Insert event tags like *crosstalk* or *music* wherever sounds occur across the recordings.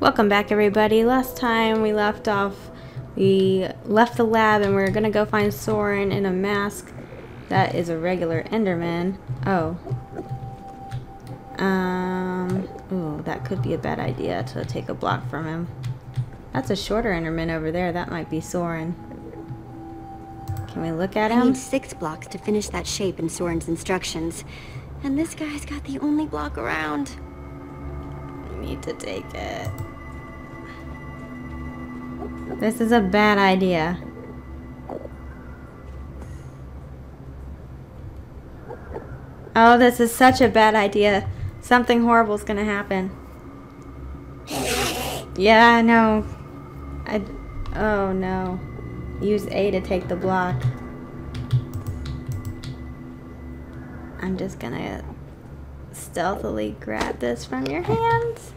Welcome back everybody. Last time we left off, we left the lab and we are gonna go find Soren in a mask. That is a regular Enderman. Oh. Um, ooh, that could be a bad idea to take a block from him. That's a shorter Enderman over there. That might be Soren. Can we look at I him? need six blocks to finish that shape in Soren's instructions. And this guy's got the only block around. We need to take it. This is a bad idea. Oh, this is such a bad idea. Something horrible is gonna happen. Yeah, I know. I. Oh no. Use A to take the block. I'm just gonna stealthily grab this from your hands.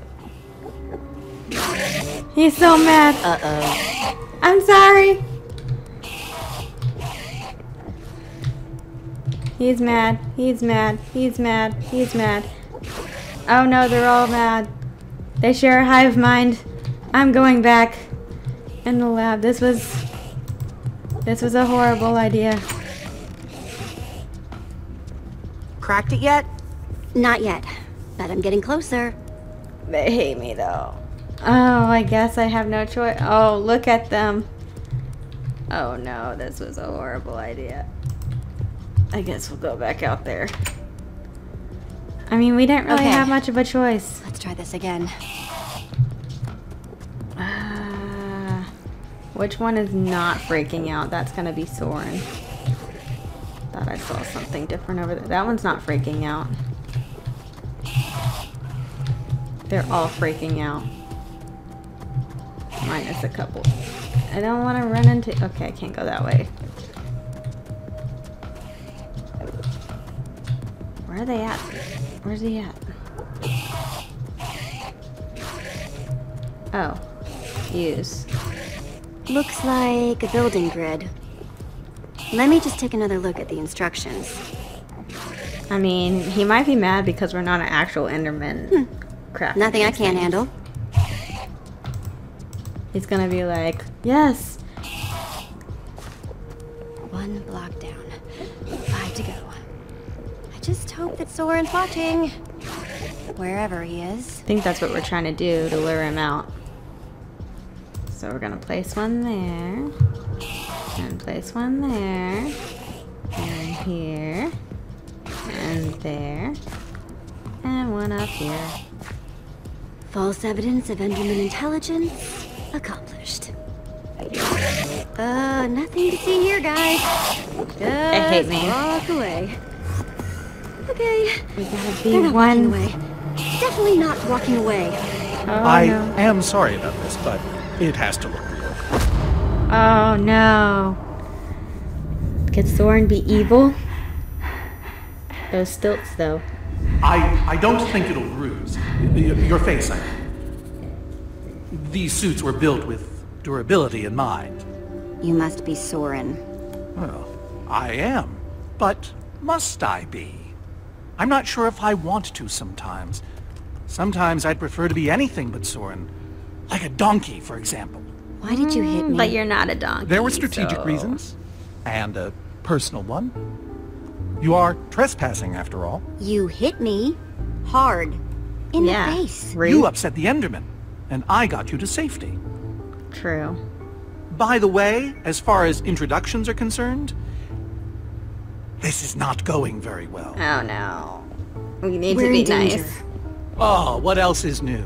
He's so mad. Uh-oh. I'm sorry. He's mad. He's mad. He's mad. He's mad. Oh no, they're all mad. They share a hive mind. I'm going back in the lab. This was this was a horrible idea. Cracked it yet? Not yet, but I'm getting closer. They hate me though. Oh, I guess I have no choice. Oh, look at them. Oh no, this was a horrible idea. I guess we'll go back out there. I mean, we didn't really Okay. have much of a choice. Let's try this again. Uh, which one is not freaking out? That's gonna be Soren. Thought I saw something different over there. That one's not freaking out. They're all freaking out. Minus a couple. I don't want to run into... Okay, I can't go that way. Where are they at? Where's he at? Oh. Use. Looks like a building grid. Let me just take another look at the instructions. I mean, he might be mad because we're not an actual Enderman. Hmm. Crap. Nothing I can't handle. He's gonna be like, yes. One block down. Five to go. I just hope that Soren's watching. Wherever he is. I think that's what we're trying to do to lure him out. So we're gonna place one there. And place one there. And here. And there. And one up here. False evidence of Enderman intelligence accomplished. Uh, nothing to see here, guys. Just hate me. walk away. Okay, We gotta they're be not one. walking away. Definitely not walking away. Oh I no. am sorry about this, but it has to look real. Oh no. Could Soren be evil? Those stilts though. I, I don't think it'll bruise. Y- y- Your face, I mean. These suits were built with durability in mind. You must be Soren. Well, I am. But must I be? I'm not sure if I want to sometimes. Sometimes I'd prefer to be anything but Soren. Like a donkey, for example. Why did you hit me? But you're not a donkey. There were strategic so- reasons. And a personal one. You are trespassing, after all. You hit me hard in Yeah. the face. Rude. You upset the Enderman, and I got you to safety. True. By the way, as far as introductions are concerned, this is not going very well. Oh no. We need We're to be in danger. nice. Oh, what else is new?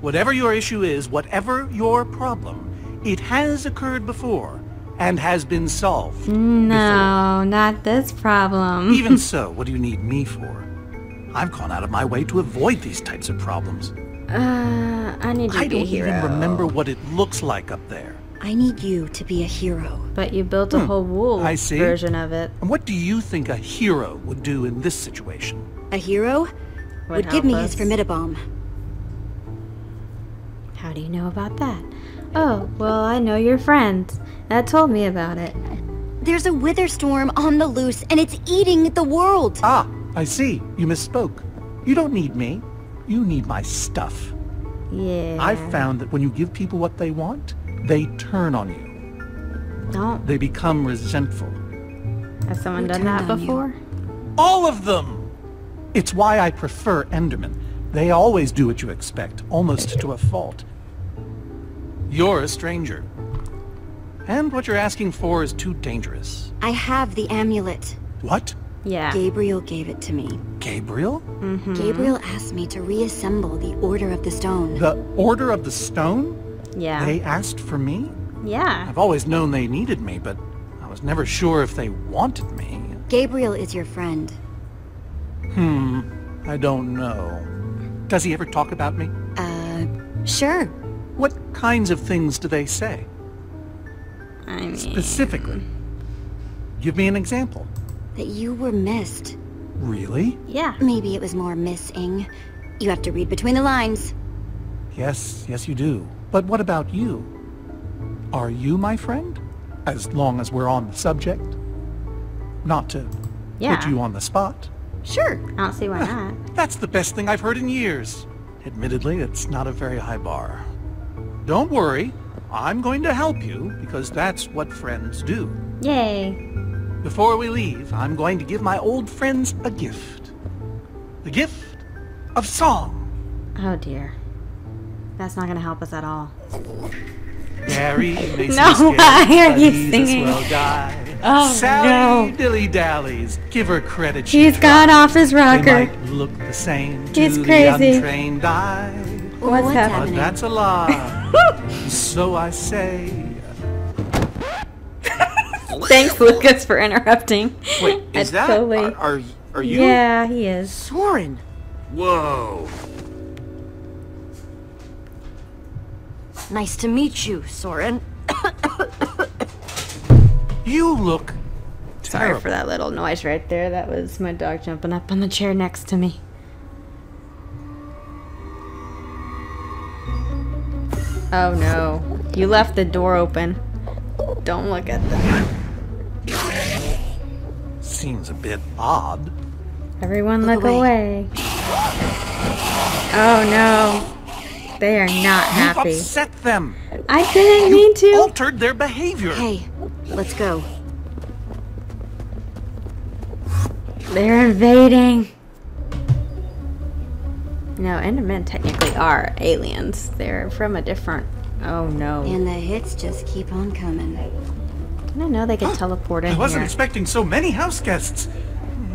Whatever your issue is, whatever your problem, it has occurred before and has been solved. No, not this problem. Even *laughs* so, what do you need me for? I've gone out of my way to avoid these types of problems. Uh, I need you I to be a don't hero. even remember what it looks like up there. I need you to be a hero. But you built a whole wool Hmm. I see. version of it. And what do you think a hero would do in this situation? A hero would, give help me us. his formidabomb. How do you know about that? Oh, well, I know your friends. That told me about it. There's a wither storm on the loose, and it's eating the world. Ah, I see. You misspoke. You don't need me. You need my stuff. Yeah. I've found that when you give people what they want, they turn on you. Don't. They become resentful. Has someone Who done that before? All of them! It's why I prefer Endermen. They always do what you expect, almost to a fault. You're a stranger. And what you're asking for is too dangerous. I have the amulet. What? Yeah. Gabriel gave it to me. Gabriel? Mm -hmm. Gabriel asked me to reassemble the Order of the Stone. The Order of the Stone? Yeah. They asked for me? yeah. I've always known they needed me, but I was never sure if they wanted me. Gabriel is your friend. Hmm, I don't know. Does he ever talk about me? Uh, sure. What kinds of things do they say? I mean, Specifically. Give me an example. That you were missed. Really? yeah. Maybe it was more missing. You have to read between the lines. Yes, yes you do. But what about you? Are you my friend? As long as we're on the subject? Not to Yeah. put you on the spot. Sure. I don't see why not. That's the best thing I've heard in years. Admittedly, it's not a very high bar. Don't worry. I'm going to help you because that's what friends do. Yay. Before we leave, I'm going to give my old friends a gift. The gift of song. Oh dear. That's not gonna help us at all. Gary, Mason *laughs* No, Scared, why are you singing? Will die. *laughs* Oh, Sally no. dilly dallies. Give her credit. she He's got off his rocker. They might look the same He's to crazy. the untrained eye. What's What's happening? But happening? that's a lie. *laughs* so I say. *laughs* Thanks, Lukas, for interrupting. Wait, *laughs* is that? totally- Are, are, are you? Yeah, he is. Soren! Whoa. Nice to meet you, Soren. *coughs* You look Sorry for that little noise right there. That was my dog jumping up on the chair next to me. Oh no. You left the door open. Don't look at them. Seems a bit odd. Everyone look, Look away. Oh no. They are not happy. You've happy. upset them. I didn't mean to. Altered their behavior. Hey, let's go. They're invading. No, Endermen technically are aliens. They're from a different. Oh no. And the hits just keep on coming. Didn't know they could teleport in I wasn't here. expecting so many house guests.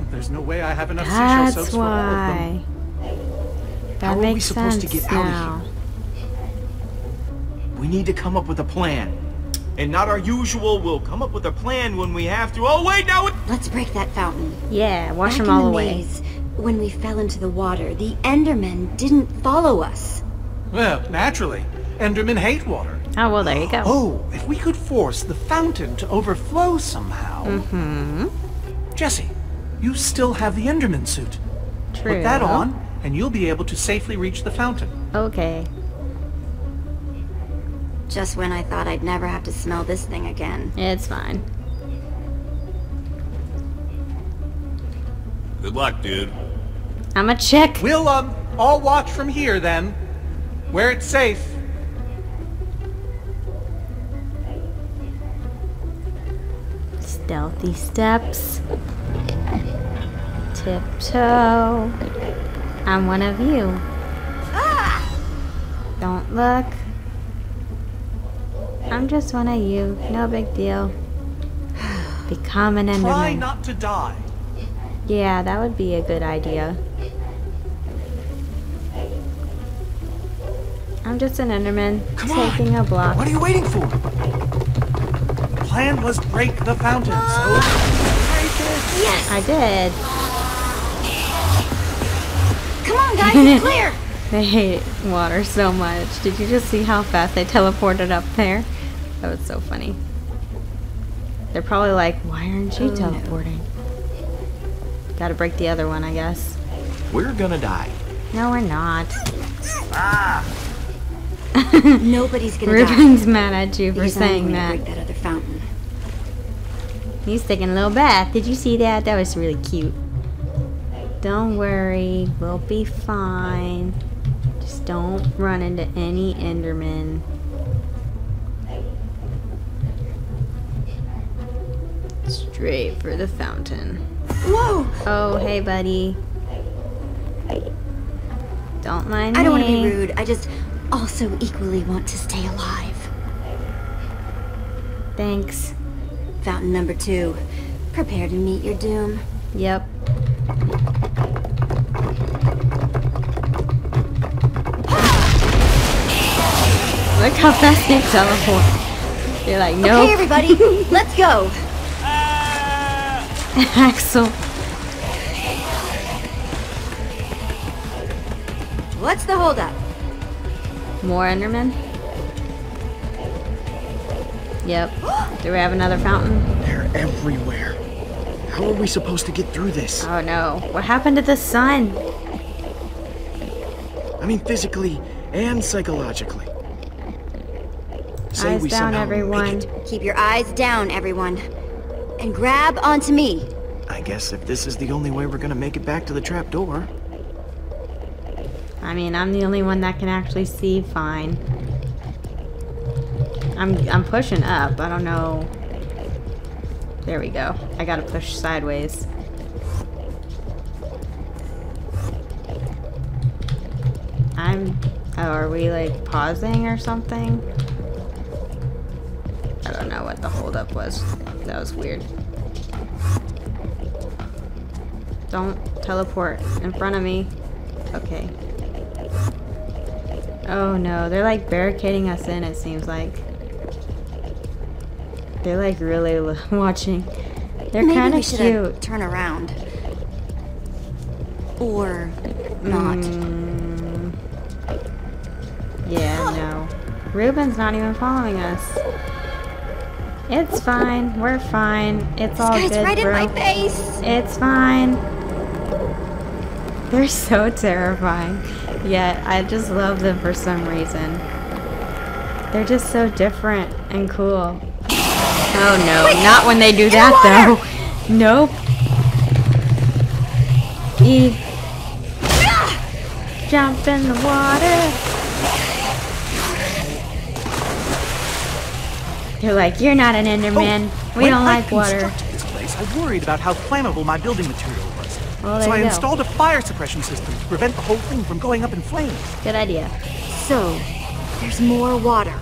There's no way I have enough seashell That's soaps for all of them. why. That How are we supposed to sense get out of here? We need to come up with a plan. And not our usual, we'll come up with a plan when we have to. Oh, wait, now it... Let's break that fountain. Yeah, wash Back them all the away. maze, when we fell into the water, the Endermen didn't follow us. Well, naturally. Endermen hate water. Oh well, there you go. Oh, if we could force the fountain to overflow somehow. Mm-hmm. Jesse, you still have the Enderman suit. True. Put that on, and you'll be able to safely reach the fountain. Okay. Just when I thought I'd never have to smell this thing again. It's fine. Good luck, dude. I'm a chick. We'll, um, all watch from here then. Where it's safe. Stealthy steps. Tiptoe. I'm one of you. Don't look. I'm just one of you. No big deal. Become an Try Enderman. not to die. Yeah, that would be a good idea. I'm just an Enderman Come on. taking a block. What are you waiting for? The plan was break the fountain, so... I did. Come on, guys, it's clear! *laughs* They hate water so much. Did you just see how fast they teleported up there? That was so funny. They're probably like, why aren't you Oh, no. teleporting? Gotta break the other one, I guess. We're gonna die. No, we're not. Ah. *laughs* Nobody's gonna die. Reuben's mad at you for Because saying going to that. break that other fountain. He's taking a little bath. Did you see that? That was really cute. Don't worry, we'll be fine. Just don't run into any Endermen. Straight for the fountain. Whoa! Oh, hey, buddy. Don't mind me. I don't want to be rude. I just also equally want to stay alive. Thanks. Fountain number two. Prepare to meet your doom. Yep. Look how fast they teleport. You're like, Okay, nope. everybody, *laughs* let's go. *laughs* Axel. What's the holdup? More Endermen? Yep. Do we have another fountain? They're everywhere. How are we supposed to get through this? Oh no. What happened to the sun? I mean, physically and psychologically. Say Eyes we down, everyone. Keep your eyes down, everyone. And grab onto me. I guess if this is the only way we're gonna make it back to the trap door. I mean, I'm the only one that can actually see fine. I'm I'm pushing up. I don't know. There we go. I gotta push sideways. I'm. Oh, are we like pausing or something? I don't know what the holdup was. That was weird. Don't teleport in front of me. Okay. Oh no, they're like barricading us in, it seems like. They're like really l- *laughs* watching. They're kind of should cute. turn around. Or not. Mm, yeah, no. Reuben's not even following us. It's fine. We're fine. It's all Guy's good, right bro. in my face. It's fine. They're *laughs* so terrifying. Yet I just love them for some reason. They're just so different and cool. Oh no, not when they do that though. Nope. E. Jump in the water. They're like, you're not an Enderman. Oh, we don't I like water. constructed this place, I worried about how flammable my building material was. Well, so I go. installed a fire suppression system to prevent the whole thing from going up in flames. Good idea. So, there's more water.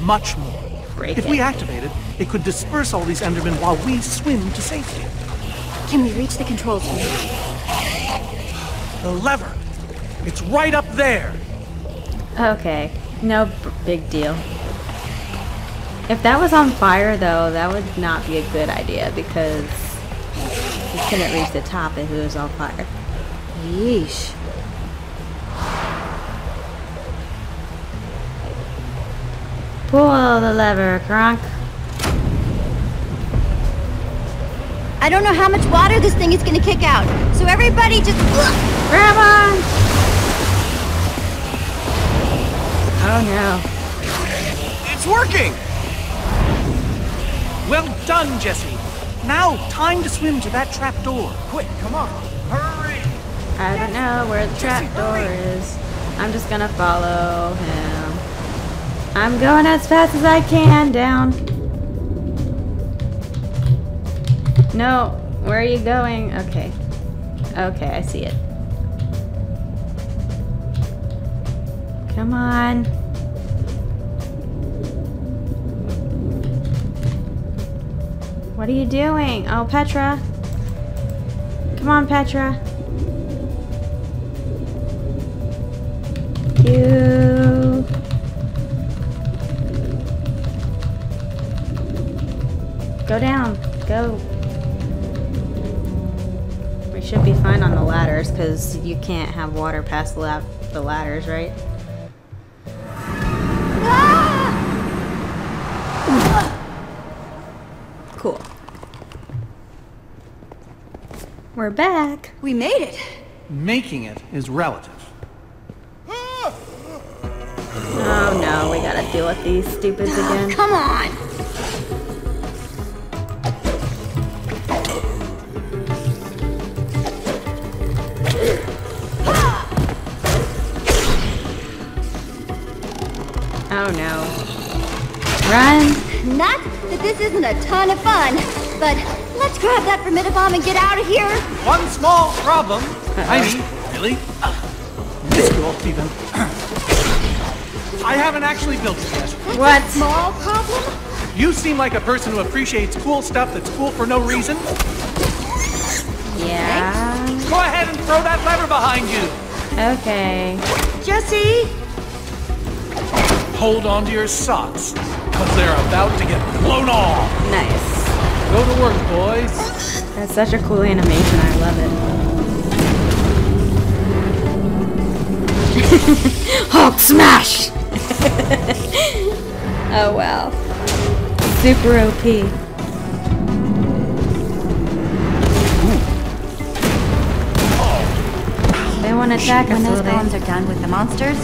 Much more. Break if it. we activate it, it could disperse all these Endermen while we swim to safety. Can we reach the controls from here? The lever. It's right up there. Okay, no b- big deal. If that was on fire, though, that would not be a good idea because you couldn't reach the top if it was on fire. Yeesh. Pull the lever, Kronk. I don't know how much water this thing is gonna kick out. So everybody just Grab on! Oh no. It's working! Well done, Jesse. Now, time to swim to that trap door. Quick, come on. Hurry! I don't know where the trap door is. I'm just gonna follow him. I'm going as fast as I can down. No, where are you going? Okay. Okay, I see it. Come on. What are you doing? Oh, Petra. Come on, Petra. You. Go down. Go. We should be fine on the ladders because you can't have water past the, la- the ladders, right? Ah! Cool. We're back. We made it. Making it is relative. Oh no, we gotta deal with these stupids again. Come on. Oh no. Run! Not that this isn't a ton of fun, but let's grab that Formidabomb and get out of here. One small problem. I mean, really? Minuscule, even. I haven't actually built it yet. What? Small problem? You seem like a person who appreciates cool stuff that's cool for no reason. Yeah. Go ahead and throw that lever behind you. Okay. Jesse! Hold on to your socks, because they're about to get blown off. Nice. Go to work, boys. That's such a cool animation. I love it. *laughs* Hulk smash! *laughs* oh wow. Super OP. They want to attack us, When those will bombs are done with the monsters,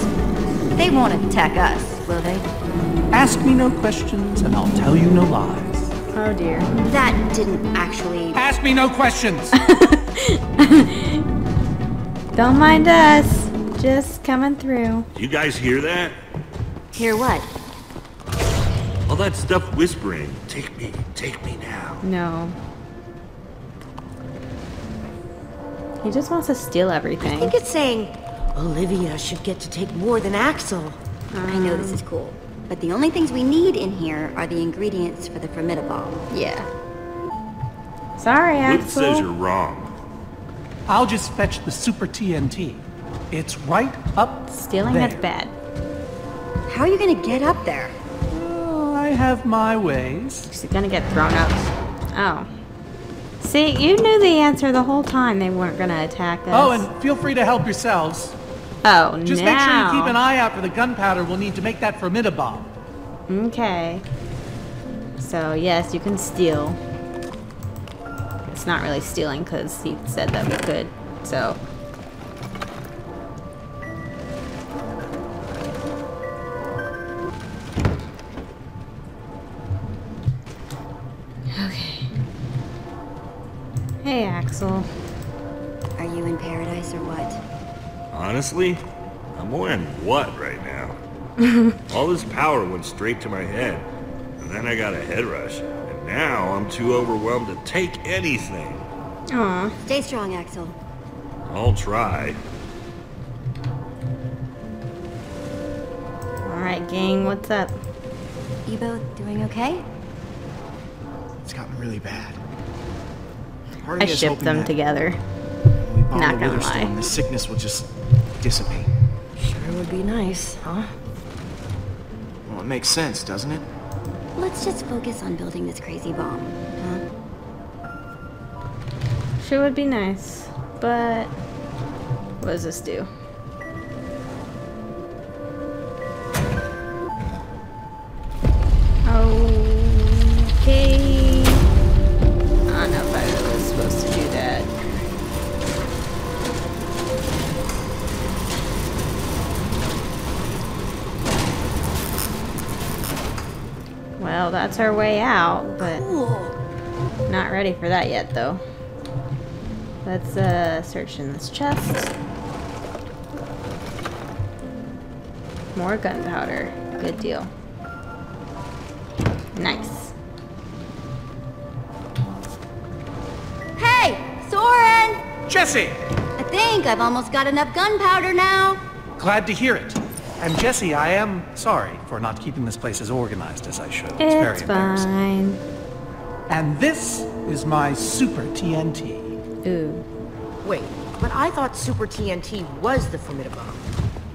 they won't attack us, will they? Ask me no questions, and I'll tell you no lies. Oh dear. That didn't actually... Ask me no questions. *laughs* Don't mind us. Just coming through. You guys hear that? Hear what? All that stuff whispering. Take me, take me now. No. He just wants to steal everything. I think it's saying Olivia should get to take more than Axel. I know this is cool, but the only things we need in here are the ingredients for the Formidabomb. Yeah. Sorry, Wood Axel. says you're wrong. I'll just fetch the Super TNT. It's right up Stealing there. that's bad. How are you gonna get up there? Oh, I have my ways. She's gonna get thrown up. Oh. See, you knew the answer the whole time they weren't gonna attack us. Oh, and feel free to help yourselves. Oh, Just now. make sure you keep an eye out for the gunpowder we'll need to make that formidabomb. Okay. So yes, you can steal. It's not really stealing because he said that we could. So. Okay. Hey, Axel. Honestly, I'm wearing what right now? *laughs* All this power went straight to my head, and then I got a head rush, and now I'm too overwhelmed to take anything. Aw. Stay strong, Axel. I'll try. Alright, gang, what's up? You both doing okay? It's gotten really bad. Part I of me shipped them together. when we bottle Not the gonna lie. The sickness will just dissipate. Sure would be nice, huh? Well, it makes sense, doesn't it? Let's just focus on building this crazy bomb, huh? Sure would be nice, but what does this do? That's our way out, but not ready for that yet, though. Let's uh, search in this chest. More gunpowder. Good deal. Nice. Hey, Soren! Jesse! I think I've almost got enough gunpowder now. Glad to hear it. And Jesse, I am sorry for not keeping this place as organized as I should. It's, very It's embarrassing. fine. And this is my Super TNT. Ooh. Wait, but I thought Super TNT was the Formidabomb.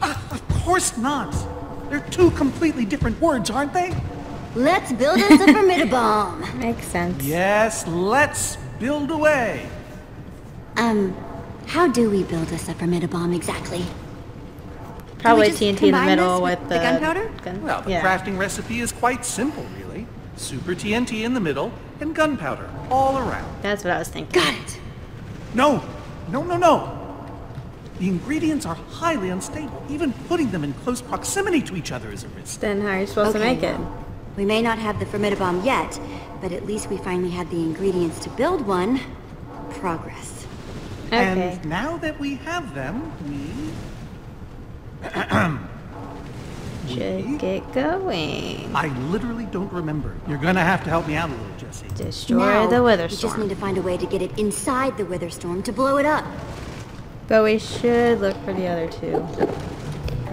Uh, of course not. They're two completely different words, aren't they? Let's build us a Formidabomb. *laughs* Makes sense. Yes, let's build away. Um, how do we build us a Formidabomb exactly? Probably just TNT in the middle with, with the, the gunpowder? Gun Well, the yeah. crafting recipe is quite simple, really. Super TNT in the middle and gunpowder all around. That's what I was thinking. Got it. No, no, no, no. The ingredients are highly unstable. Even putting them in close proximity to each other is a risk. Then how are you supposed to Okay, make it? well, We may not have the Formidabomb yet, but at least we finally have the ingredients to build one. Progress. Okay. And now that we have them, we... *clears throat* should get going. I literally don't remember. You're gonna have to help me out a little, Jesse. Destroy now, the Wither we just need to find a way to get it inside the Wither Storm to blow it up. But we should look for the other two.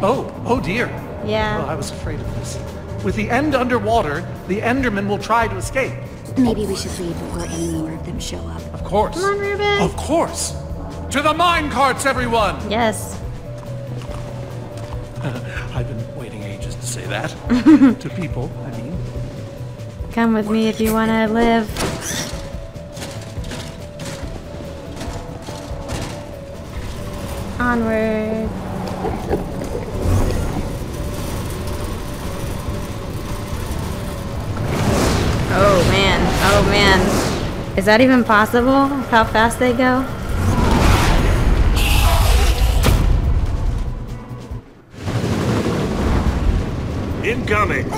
Oh, oh dear. Yeah. Oh, I was afraid of this. With the end underwater, the Enderman will try to escape. Maybe we should leave before any more of them show up. Of course. Come on, Reuben. Of course. To the mine carts, everyone! Yes. Say that. *laughs* to people, I mean. Come with me if you want to live. Onward. Oh man, oh man. Is that even possible? How fast they go? Incoming!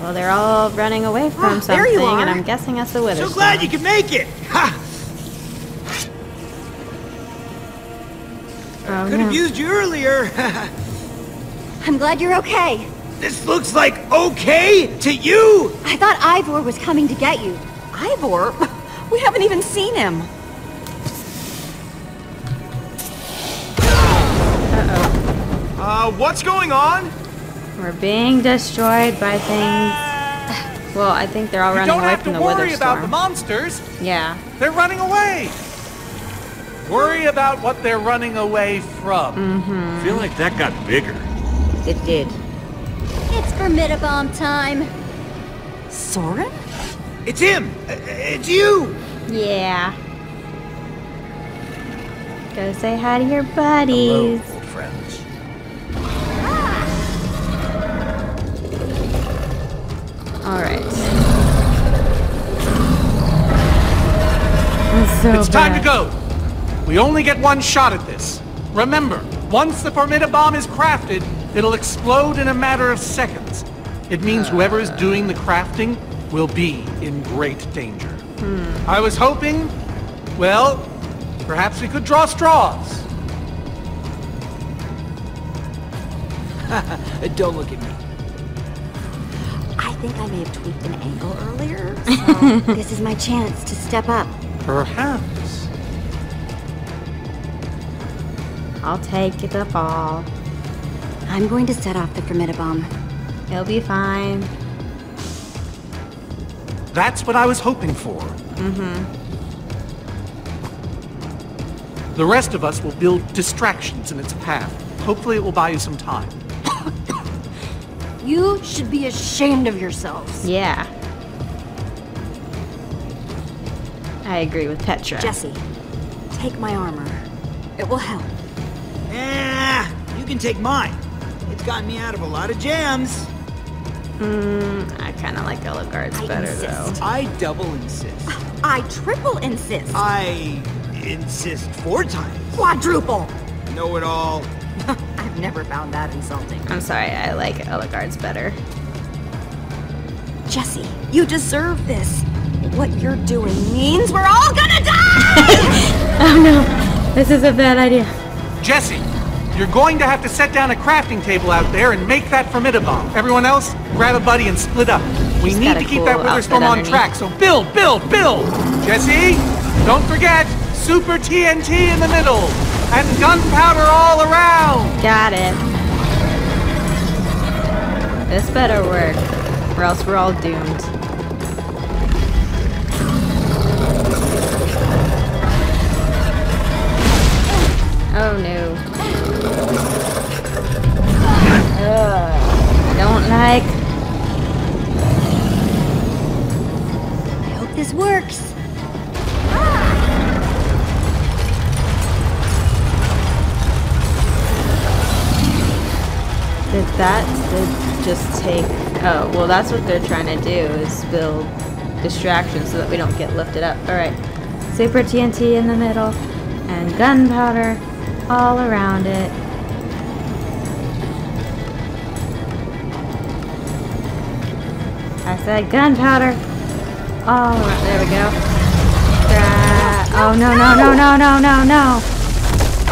Well, they're all running away from Ah, there something, you and. I'm guessing that's the wither. So glad you could make it! Ha! Oh, Could no. have used you earlier. *laughs* I'm glad you're okay. This looks like okay to you? I thought Ivor was coming to get you. Ivor? *laughs* We haven't even seen him. Uh, uh. Uh what's going on? We're being destroyed by things. *sighs* Well, I think they're all You running don't away have from to the worry wither about the monsters. Yeah. They're running away. Worry about what they're running away from. Mm. I feel like that got bigger. It did. It's Formidabomb time. Soren? It's him! Uh, It's you! Yeah. Go say hi to your buddies. Hello, old friends. All right. So It's time to go. We only get one shot at this. Remember, once the Formidabomb is crafted, it'll explode in a matter of seconds. It means whoever is doing the crafting will be in great danger. I was hoping, well, perhaps we could draw straws. *laughs* Don't look at me. I think I may have tweaked an angle earlier. *laughs* so- This is my chance to step up. Perhaps. I'll take it the ball. I'm going to set off the Formidabomb. It'll be fine. That's what I was hoping for. Mm-hmm. The rest of us will build distractions in its path. Hopefully it will buy you some time. *coughs* you should be ashamed of yourselves. Yeah. I agree with Petra. Jesse, take my armor. It will help. Ah, you can take mine. It's gotten me out of a lot of jams. Mm, I kind of like Ellegaard's I better insist. though. I double insist. I triple insist. I insist four times. Quadruple. Know it all. *laughs* I've never found that insulting. I'm sorry, I like Ellegaard's better. Jesse, you deserve this. What you're doing means we're all gonna die! *laughs* Oh no, this is a bad idea. Jesse, you're going to have to set down a crafting table out there and make that Formidabomb. Everyone else, grab a buddy and split up. We need to keep cool that Wither outfit Storm on underneath. track, so build, build, build! Jesse, don't forget, Super TNT in the middle, and gunpowder all around! Got it. This better work, or else we're all doomed. Oh no. I don't like. I hope this works. Did that did just take. Oh, well, that's what they're trying to do is build distractions so that we don't get lifted up. All right, super TNT in the middle, and gunpowder all around it. I said gunpowder. All around. There we go. Oh no no no no no no no.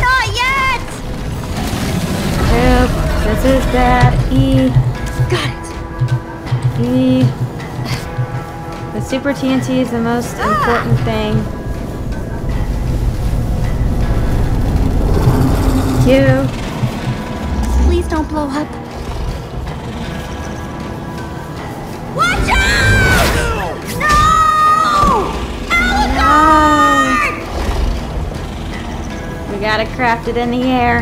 Not yet! Poop. This is bad. E. Got it. E. The super TNT is the most ah! important thing. Q. Please don't blow up. Gotta craft it in the air.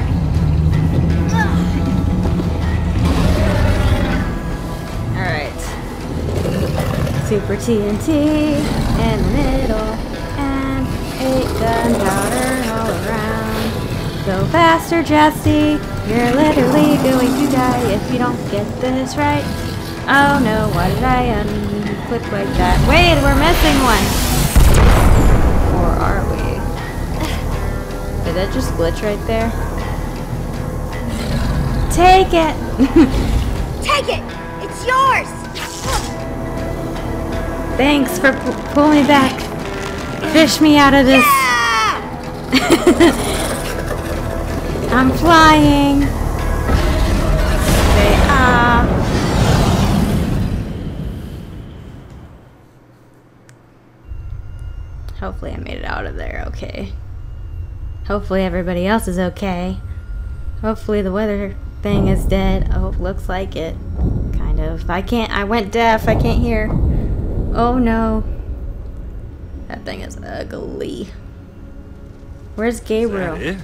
Alright. Super TNT in the middle. And eight gunpowder all around. Go faster, Jesse. You're literally going to die if you don't get this right. Oh no, why did I unclick like that? Wait, we're missing one! Or are we? Did that just glitch right there? Take it! *laughs* Take it! It's yours! Thanks for pulling me back. Fish me out of this. Ah! *laughs* I'm flying. They are. Hopefully I made it out of there okay. Hopefully everybody else is okay. Hopefully the weather thing is dead. Oh, looks like it. Kind of. I can't, I went deaf. I can't hear. Oh no. That thing is ugly. Where's Gabriel? Is, it?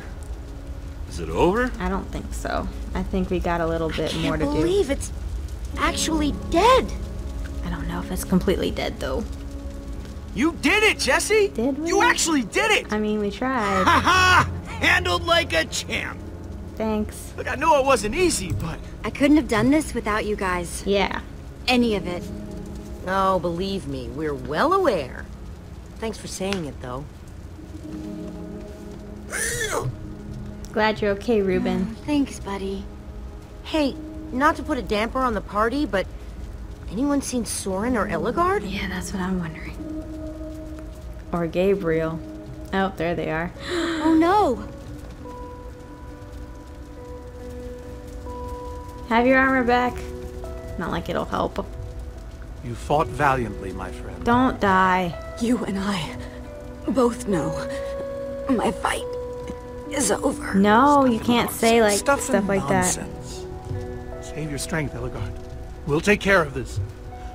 Is it over? I don't think so. I think we got a little bit more to do. I believe it's actually dead. I don't know if it's completely dead though. You did it, Jesse! Did we? You actually did it! I mean, we tried. Ha ha! Handled like a champ! Thanks. Look, I know it wasn't easy, but I couldn't have done this without you guys. Yeah. Any of it. Oh, believe me, we're well aware. Thanks for saying it, though. Glad you're okay, Reuben. *sighs* Thanks, buddy. Hey, not to put a damper on the party, but anyone seen Soren or Ellegaard? Yeah, that's what I'm wondering. Or Gabriel. Oh, there they are. *gasps* Oh no! Have your armor back. Not like it'll help. You fought valiantly, my friend. Don't die. You and I both know my fight is over. No, you can't say like stuff, stuff, and like that. Save your strength, Ellegaard. We'll take care of this.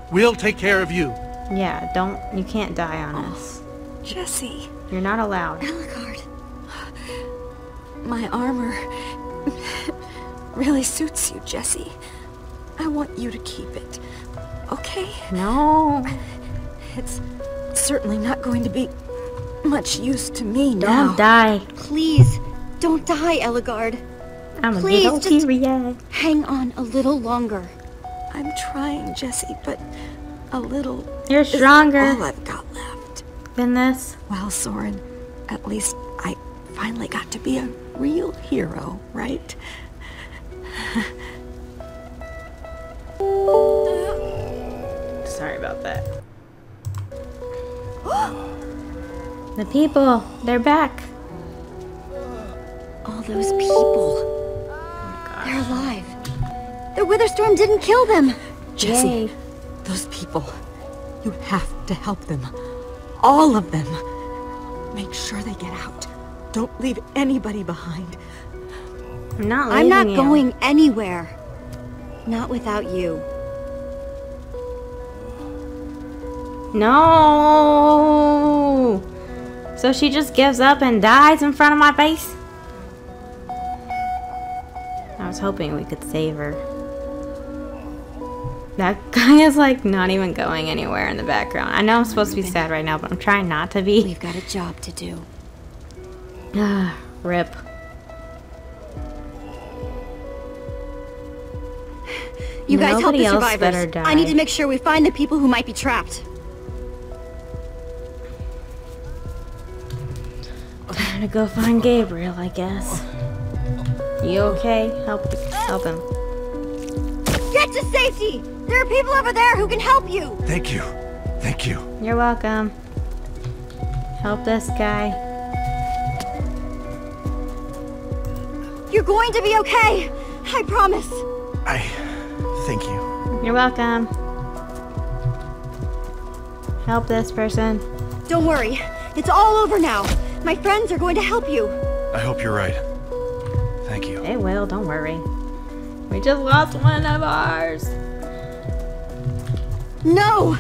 We'll take care of you. Yeah, don't. You can't die on us. Jesse, You're not allowed. Ellegaard. my armor really suits you, Jesse. I want you to keep it. Okay? No. It's certainly not going to be much use to me now. Don't die. Please, don't die, Ellegaard. I'm a Please, little just- teary-eyed. Hang on a little longer. *laughs* I'm trying, Jesse, but a little You're stronger all I've got. Than this. Well, Soren, at least I finally got to be a real hero, right? *laughs* Sorry about that. *gasps* the people, they're back. All those people. Oh they're alive. The Witherstorm didn't kill them. Jesse, Yay. those people, you have to help them. All of them. Make sure they get out. Don't leave anybody behind. I'm not I'm not you. going anywhere. Not without you. No. So she just gives up and dies in front of my face? I was hoping we could save her. That *laughs* guy is like not even going anywhere in the background. I know I'm supposed to be sad right now, but I'm trying not to be. We've got a job to do. Ah, *sighs* Rip. You guys help Nobody the else survivors. better die. I need to make sure we find the people who might be trapped. Time to go find Gabriel, I guess. You okay? Help, help him. Get to safety! There are people over there who can help you! Thank you. Thank you. You're welcome. Help this guy. You're going to be okay! I promise! I... thank you. You're welcome. Help this person. Don't worry, it's all over now. My friends are going to help you. I hope you're right. Thank you. They will, don't worry. We just lost one of ours. No!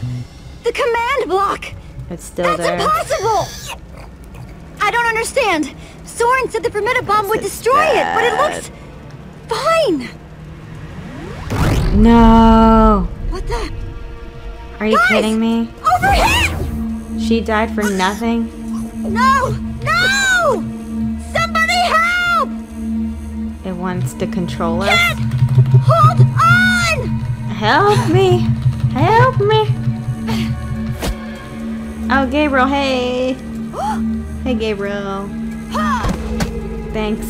The command block! It's still That's there. impossible! I don't understand. Soren said the Formidi bomb would destroy it, but it looks fine. No. What the? Are you Guys! kidding me? Overhead! She died for nothing? No! No! Somebody help! It wants to control us? Hold on! Help me! Help me! Oh, Gabriel, hey! Hey, Gabriel. Thanks.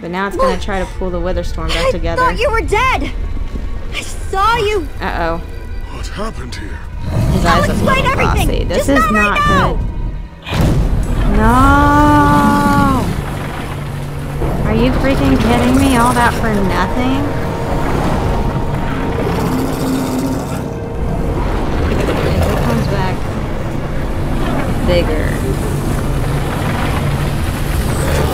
But now it's gonna try to pull the Wither Storm back together. I thought you were dead. I saw you. Uh oh. What happened here? His I'll eyes look a explain little everything. glossy. This Just is not right not now. good. No! Are you freaking kidding me? All that for nothing? Bigger.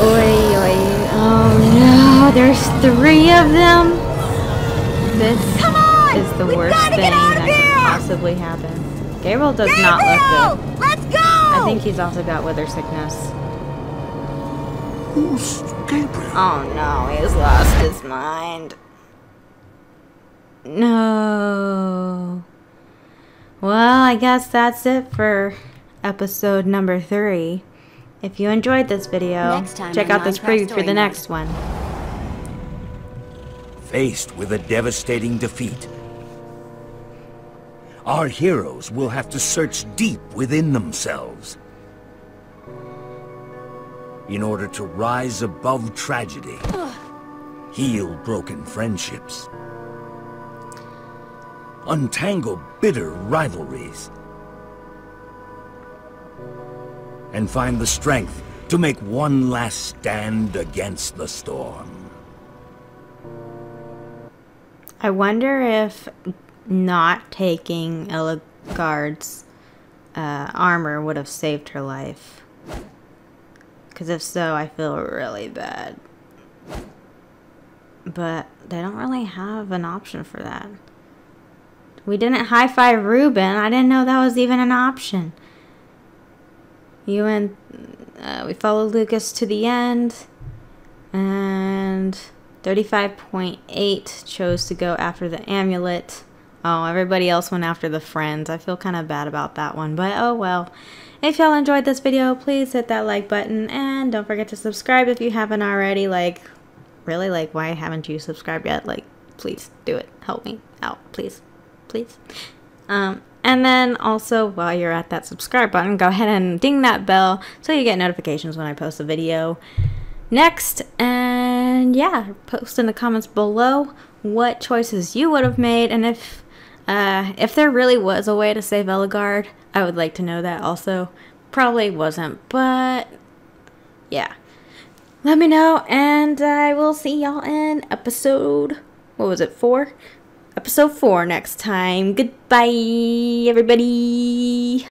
Oi, oi. Oh no, there's three of them? This Come on! is the We worst thing that of could possibly happen. Gabriel does not look good. Let's go! I think he's also got wither sickness. Who's Gabriel? Oh no, he's lost his mind. No. Well, I guess that's it for episode number three. If you enjoyed this video, check out this Minecraft preview for the next one. Faced with a devastating defeat, our heroes will have to search deep within themselves in order to rise above tragedy, heal broken friendships, untangle bitter rivalries, and find the strength to make one last stand against the storm. I wonder if not taking Ellegaard's uh, armor would have saved her life. Because if so, I feel really bad. But they don't really have an option for that. We didn't high five Reuben. I didn't know that was even an option. You and uh, we followed Lukas to the end, and 35.8 chose to go after the amulet. Oh, everybody else went after the friends. I feel kind of bad about that one, but oh well. If y'all enjoyed this video, please hit that like button and don't forget to subscribe if you haven't already. Like, really? Like, why haven't you subscribed yet? Like, please do it. Help me out, please. Please. Um, and then also, while you're at that subscribe button, go ahead and ding that bell so you get notifications when I post a video next. And yeah, post in the comments below what choices you would have made, and if uh, if there really was a way to save Ellegaard, I would like to know that also. Probably wasn't, but yeah. Let me know, and I will see y'all in episode. What was it, four? Episode four next time. Goodbye, everybody.